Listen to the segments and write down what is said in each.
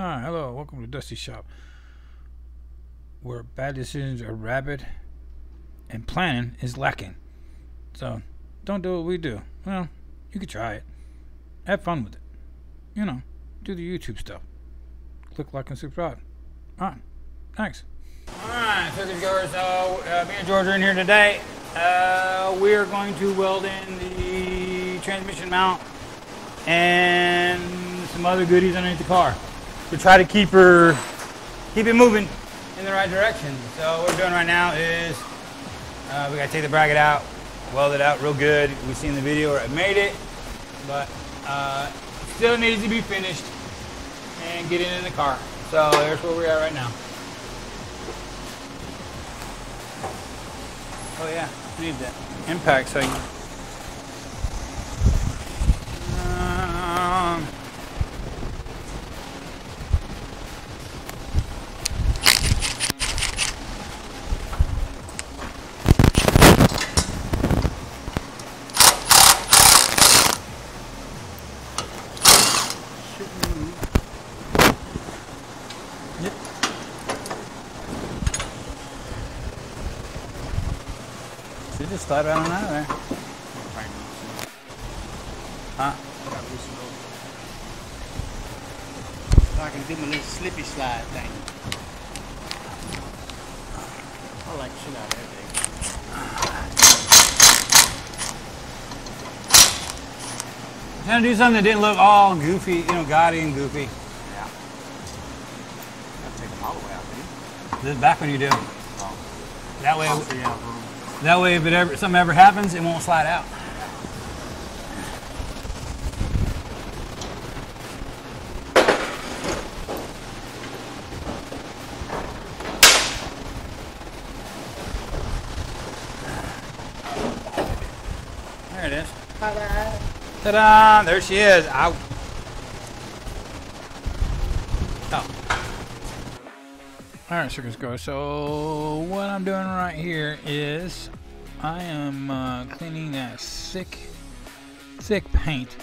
Hi, hello, welcome to Dusty Shop, where bad decisions are rabid and planning is lacking. So, don't do what we do. Well, you could try it. Have fun with it. You know, do the YouTube stuff. Click like and subscribe. Alright, thanks. Alright, circuit goers, so uh, me and George are in here today. Uh, we're going to weld in the transmission mount and some other goodies underneath the car to try to keep her, keep it moving in the right direction. So what we're doing right now is uh, we gotta take the bracket out, weld it out real good. We've seen the video where I made it, but uh, still needs to be finished and get it in the car. So there's where we're at right now. Oh yeah, I need that impact so you Yep. Should just slide right on out of there. Huh? So I can do my little slippy slide thing. I like shit out of everything. Trying to do something that didn't look all goofy, you know, gaudy and goofy. Yeah. Gotta take them all the way out, dude. This is back when you do. Oh. That way, Oh, yeah. That way, if it ever something ever happens, it won't slide out. There it is. Ta-da! There she is. Out. All right, circus go. So what I'm doing right here is I am uh, cleaning that thick, thick paint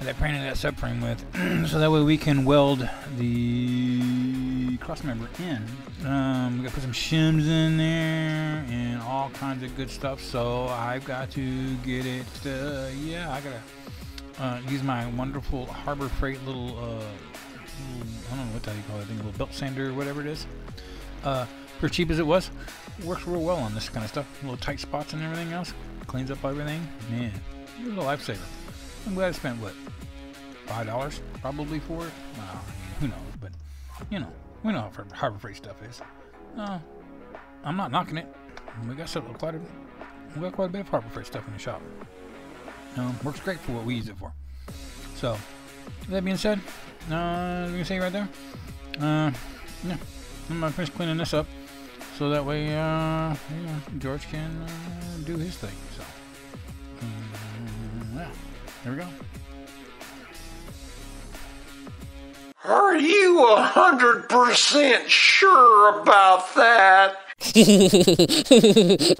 that I painted that subframe with, so that way we can weld the crossmember in. Um, we got to put some shims in there and all kinds of good stuff. So I've got to get it. Uh, yeah, I gotta uh, use my wonderful Harbor Freight little. Uh, little, I don't know what the hell you call it, thing, a little belt sander or whatever it is. Uh, for cheap as it was, works real well on this kind of stuff. Little tight spots and everything else, cleans up everything. Man, it was a lifesaver. I'm glad I spent what five dollars probably for it. Well, who knows? But you know, we know how Harbor Freight stuff is. No, I'm not knocking it. We got quite a, we got quite a bit of Harbor Freight stuff in the shop. Um, works great for what we use it for. So, that being said, uh, you can see right there. Uh, yeah, I'm gonna finish cleaning this up, so that way, uh, you know, George can uh, do his thing. So, um, yeah, there we go. Are you a hundred percent sure about that?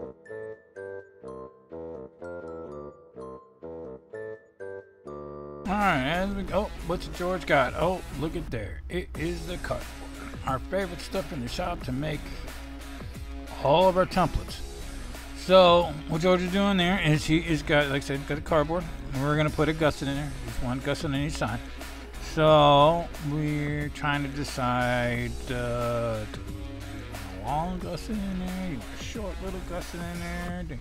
All right, as we go, what's George got? Oh, look at there. It is the cardboard. Our favorite stuff in the shop to make all of our templates. So, what George is doing there is he is got, like I said, got a cardboard. And we're going to put a gusset in there. Just one gusset on each side. So, we're trying to decide uh, do we want a long gusset in there? You want a short little gusset in there? Do,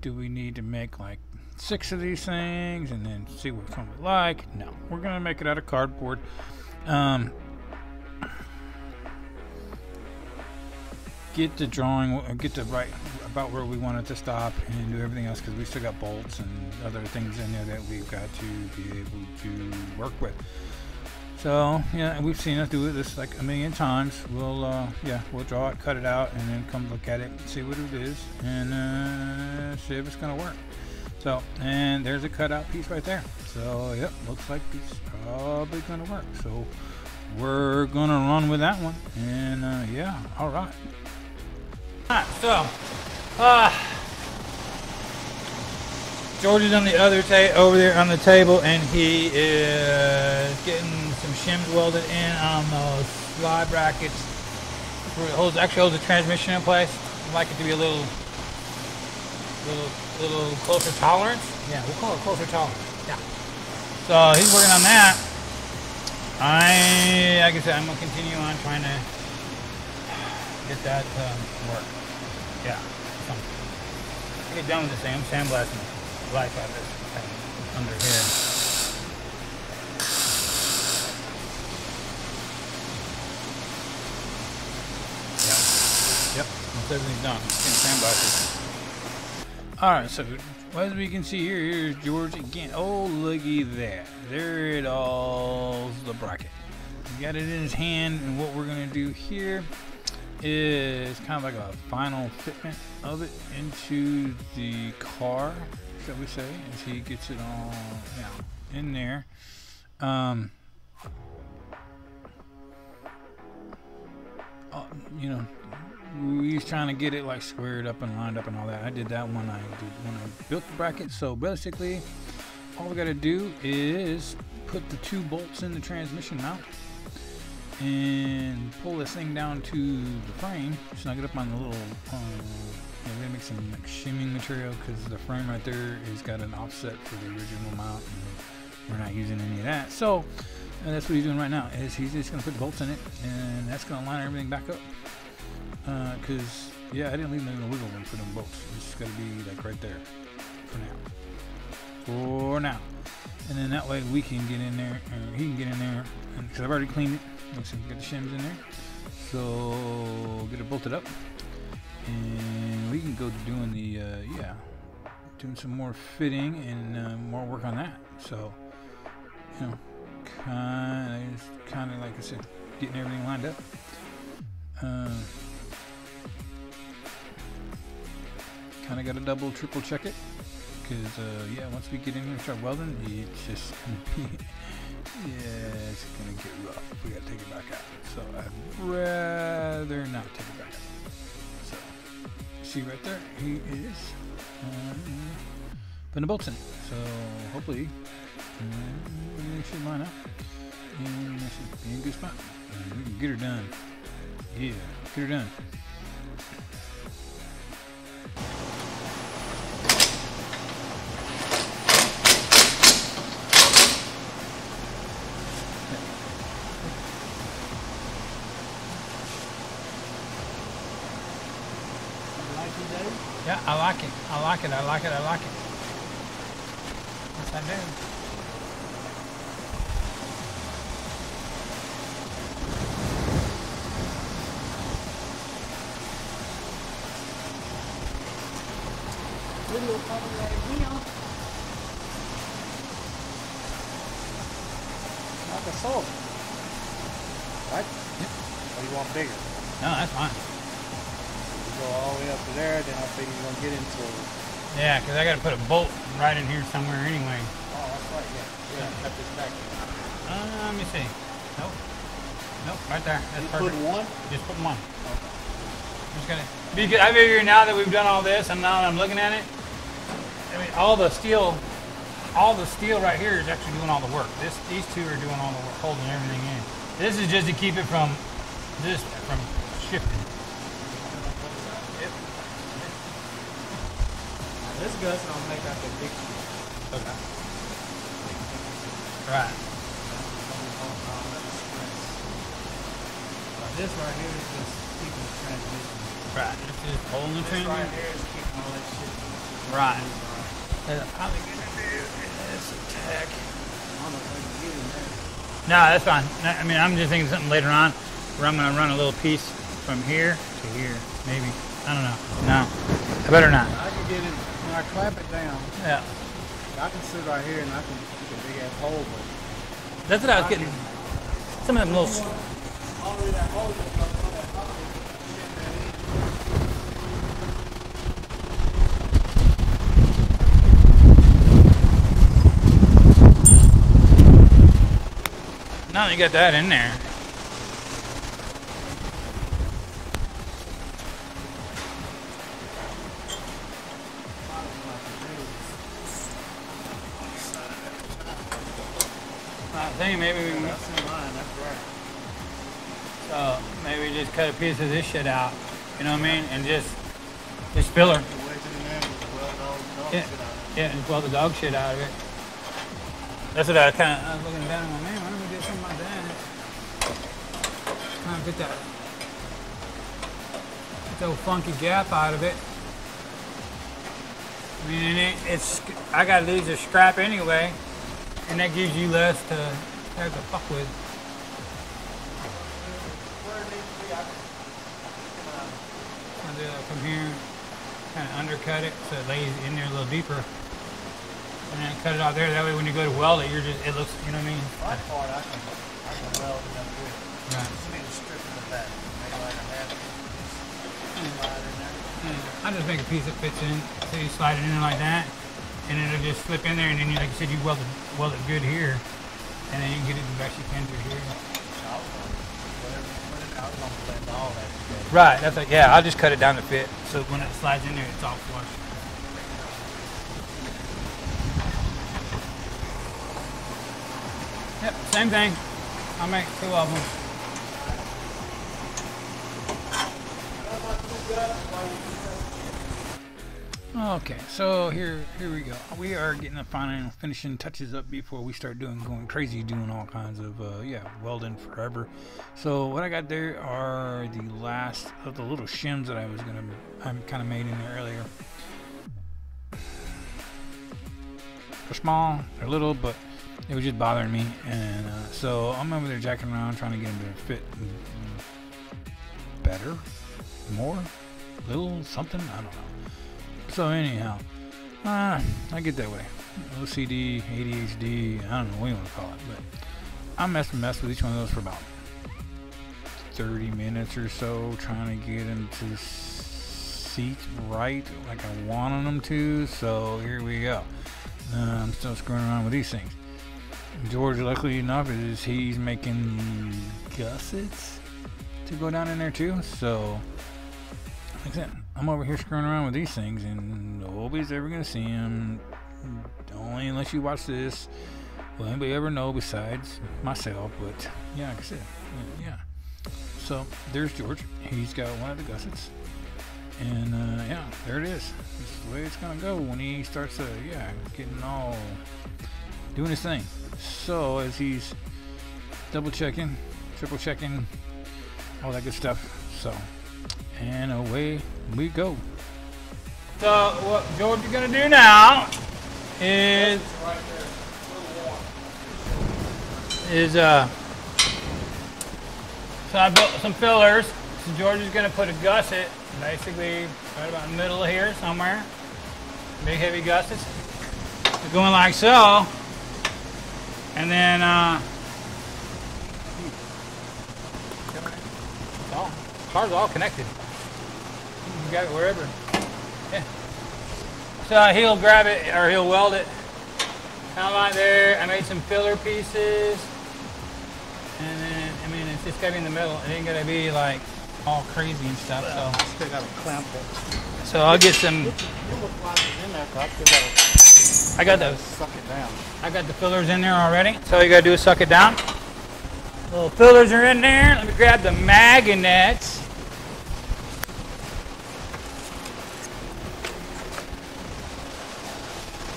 do we need to make like six of these things and then see which one we like? No, we're gonna make it out of cardboard. Um, get the drawing, get the right about where we want it to stop, and do everything else because we still got bolts and other things in there that we've got to be able to work with. So yeah, we've seen us do this like a million times. We'll uh, yeah, we'll draw it, cut it out, and then come look at it, see what it is, and uh, see if it's gonna work. So and there's a cutout piece right there. So yep, looks like it's probably gonna work. So we're gonna run with that one, and uh, yeah, all right. All right, so uh, George is on the other ta- over there on the table, and he is getting some shims welded in on those slide brackets. Holds actually holds the transmission in place. I'd like it to be a little, little, little closer tolerance. Yeah, we'll call it closer tolerance. Yeah. So he's working on that. I, like I said, I'm gonna continue on trying to get that um, work. Yeah. I get done with this thing. I'm sandblasting the life out of this thing under here. Yeah. Yep. Once everything's done, it's getting sandblasted. All right, so as we can see here, here's George again. Oh, looky there. There it all, the bracket. He got it in his hand, and what we're gonna do here is kind of like a final fitment of it into the car, shall we say, as he gets it all yeah, in there. Um, uh, you know, he's trying to get it like squared up and lined up and all that. I did that when I did when I built the bracket. So basically, all we got to do is put the two bolts in the transmission mount and pull this thing down to the frame. Snug it up on the little. Um, yeah, we're gonna make some like shimming material because the frame right there has got an offset for the original mount, and we're not using any of that. So. And that's what he's doing right now. Is he's just gonna put bolts in it, and that's gonna line everything back up because uh, yeah, I didn't leave no wiggle room for them bolts. It's got to be like right there for now. For now, and then that way we can get in there, and he can get in there, because I've already cleaned it. Looks like got the shims in there, so get it bolted up, and we can go to doing the uh, yeah, doing some more fitting and uh, more work on that. So you know, kind of, kind of like I said, getting everything lined up. Uh, kind of got to double, triple check it. Because, uh, yeah, once we get in here and start welding, it's just going to be, yeah, it's going to get rough. We got to take it back out. So I'd rather not take it back out. So, see right there, he is bolts in. So hopefully, uh, they should line up. And that should be a good spot. And we can get her done. Yeah, get her done. Yeah, I like it. I like it. I like it. I like it. Yes, I do. Video coming right here. Like a soul. Right? Or you want bigger? No, that's fine. You go all the way up to there, then I think you're gonna get into. it. Yeah, because I got to put a bolt right in here somewhere anyway. Oh, that's right. Yeah. Yeah. Cut this back. Uh, let me see. Nope. Nope, right there. That's You perfect. put one. Just put one. I'm just gonna because I figure now that we've done all this and now that I'm looking at it, I mean all the steel all the steel right here is actually doing all the work. This these two are doing all the work, holding everything in. This is just to keep it from this from shifting. This gonna make like a big. Okay. Right. This right here is just keeping the transmission. Right. This is holding the This right here is keeping all that shit. Right. And I'm probably gonna do is attack. I don't know if I can get in there. No, that's fine. I I mean, I'm just thinking something later on where I'm gonna run a little piece from here to here, maybe. I don't know. No, I better not. I can get in. I clamp it down, Yeah, I can sit right here and I can keep a big ass hole, but that's what I was getting. Some of them little. s- only that hole is gonna put that hole in. Now that you got that in there. Saying maybe we can, That's in line, that's right. so maybe just cut a piece of this shit out. You know what I mean? And just just filler. Yeah. Yeah, and pull the dog shit out of it. That's what I kind of I was looking down. Like, man, why don't we do something like that? Kind of get that get old funky gap out of it. I mean, it, it's I got to lose the scrap anyway, and that gives you less to have to fuck with. Do that from here, kind of undercut it so it lays in there a little deeper. And then cut it out there. That way, when you go to weld it, you're just it looks. You know what I mean? My part, I can, I can weld it up with. Right. Just need to strip it of that. Make like a half inch slide in there. Hmm. I just make a piece that fits in. So you slide it in like that, and it'll just slip in there. And then, you, like you said, you weld it, it good here, and then you can get it the best you can through here. I you I. Right. That's like yeah. I'll just cut it down to fit. So when it slides in there, it's all flush. Yep. Same thing. I'll make two of them. Okay, so here here we go. We are getting the final finishing touches up before we start doing going crazy, doing all kinds of uh, yeah welding forever. So what I got there are the last of the little shims that I was gonna I'm kind of made in there earlier. They're small, they're little, but it was just bothering me, and uh, so I'm over there jacking around trying to get them to fit better, more, little something. I don't know. So anyhow, uh, I get that way. OCD, ADHD, I don't know what you want to call it, but I mess and mess with each one of those for about 30 minutes or so, trying to get them to seat right like I wanted them to. So here we go. Uh, I'm still screwing around with these things. George, luckily enough, is he's making gussets to go down in there too. So, like I said, I'm over here screwing around with these things, and nobody's ever gonna see them. Only unless you watch this. Will anybody ever know besides myself? But yeah, like I said, yeah. So there's George. He's got one of the gussets, and uh, yeah, there it is. This is the way it's gonna go when he starts to yeah getting all doing his thing. So as he's double checking, triple checking, all that good stuff. So and away we go. So what George is gonna do now is is uh so I built some fillers. So George is gonna put a gusset basically right about middle of here somewhere. Big heavy gussets. They're going like so. And then uh it's all car's all connected. You got it wherever. Yeah. So he'll grab it or he'll weld it. Kind of like there. I made some filler pieces. And then, I mean, it's just gotta be in the middle. It ain't gonna be like all crazy and stuff. So, Still got a clamp that. so I'll get some. You look like it's in I still gotta I got those. suck it down. I got the fillers in there already. So all you gotta do is suck it down. Little fillers are in there. Let me grab the magnets.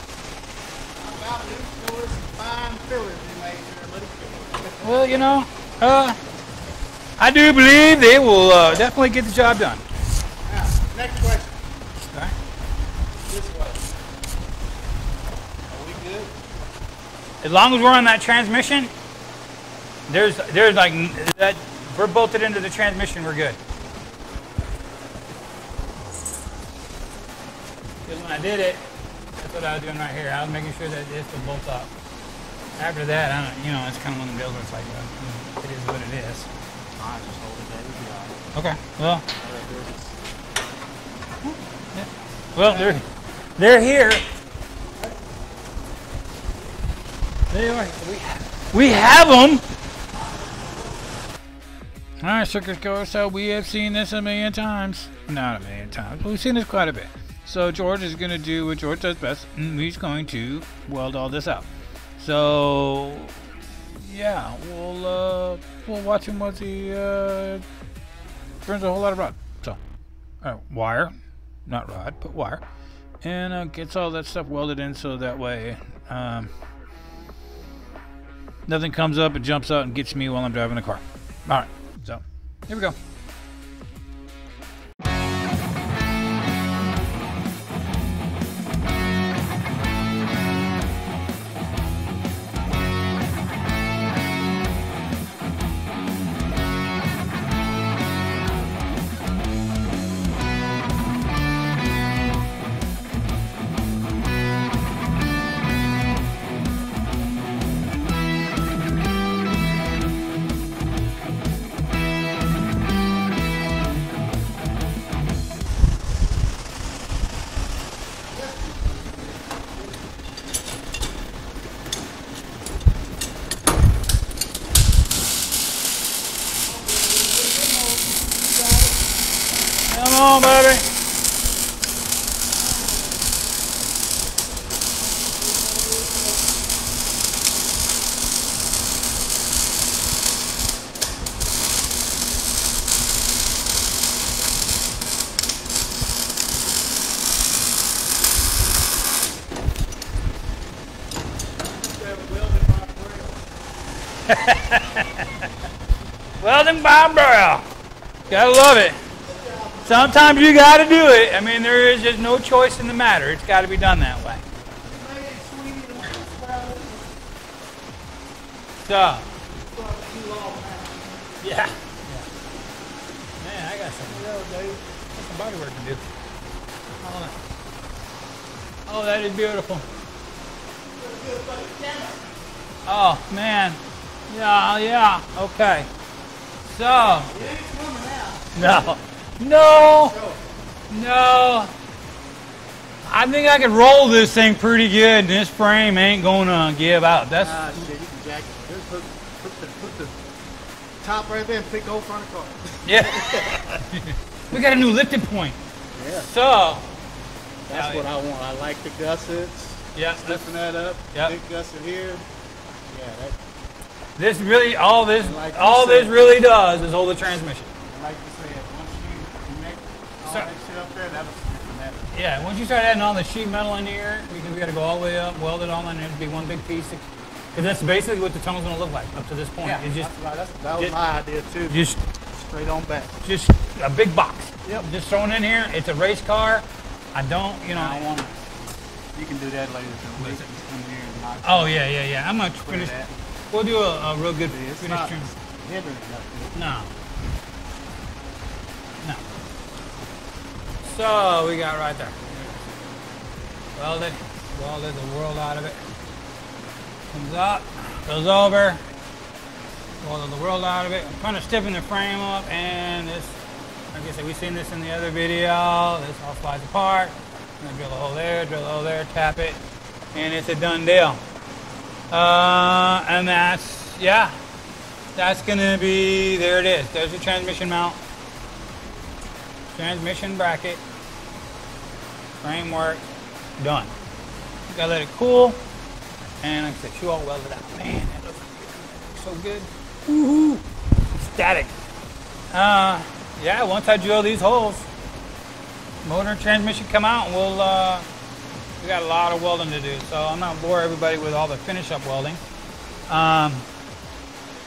About to show us some fine fillers you made there, buddy. Well, you know, uh, I do believe they will uh, definitely get the job done. Now, next question. Okay. This way. Are we good? As long as we're on that transmission, there's there's like that we're bolted into the transmission. We're good. Because when I did it, that's what I was doing right here. I was making sure that this would bolt up. After that, I don't, you know, it's kind of one of the deals where it's like, well, it is what it is. I just hold it there. We'll be all right. Okay. Well, there's- well, they're they're here. They are. We we have them. All right, circus goers. So uh, we have seen this a million times. Not a million times, but we've seen this quite a bit. So George is going to do what George does best, and he's going to weld all this out. So yeah, we'll uh, we'll watch him once he uh, burns a whole lot of rod. So, uh, wire, not rod, but wire, and uh, gets all that stuff welded in so that way um, nothing comes up and jumps out and gets me while I'm driving the car. All right, so here we go. Welding by barrel. Gotta love it. Sometimes you gotta do it. I mean, there is just no choice in the matter. It's gotta be done that way. So, yeah. Man, I. Got some body work to do. Oh, that is beautiful. Oh, man. Yeah, yeah. Okay. So, no. No. No. I think I can roll this thing pretty good. and This frame ain't gonna give out. That's Ah, shit, you can jack it. Just put, put, the, put the top right there and pick the whole front of the car. yeah. we got a new lifting point. Yeah. So That's Yeah, what I want. I like the gussets. yeah, Stiffen that up. Yep. Big gusset here. Yeah, that, this really all this Like all this really does is hold the transmission. like you said, once you, make all So- that shit up there, that'll that. Yeah, once you start adding all the sheet metal in here, because we got to go all the way up, weld it all in, and it'd be one big piece. Because that's basically what the tunnel's gonna look like up to this point. Yeah, it's just that's, that's, that was just- my idea too. just straight on back. just a big box. Yep. Just thrown in here. It's a race car. I don't, you know. I want You can do that later. So we can just come here and Oh yeah, yeah, yeah. I'm gonna finish. that. We'll do a, a real good It's finish not trim. hindering nothing. No. No. So we got right there. Welded, welded the world out of it. Comes up, goes over, welded the world out of it. I'm trying to stiffen the frame up, and this, like I said, we've seen this in the other video. This all slides apart. Drill a hole there, drill a hole there, tap it, and it's a done deal. Uh, and that's yeah, that's gonna be there. It is. There's the transmission mount, transmission bracket, framework, done. Gotta let it cool, and like I said, she all welded out. Man, that looks so good. Woohoo! Static. Uh, yeah. Once I drill these holes, motor and transmission come out, and we'll. Uh, we got a lot of welding to do, so I'm not bore everybody with all the finish up welding. Um,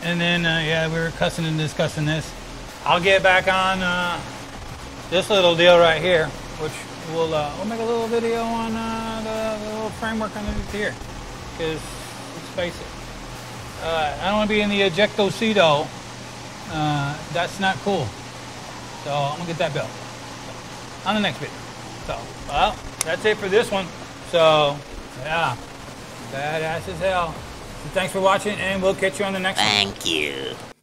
and then, uh, yeah, we were cussing and discussing this. I'll get back on uh, this little deal right here, which we'll, uh, we'll make a little video on uh, the, the little framework underneath here. Because, let's face it, uh, I don't want to be in the ejecto ejectocito. Uh, that's not cool. So I'm going to get that built on the next video. So, well, that's it for this one. So, yeah, badass as hell. So thanks for watching, and we'll catch you on the next one. Thank you.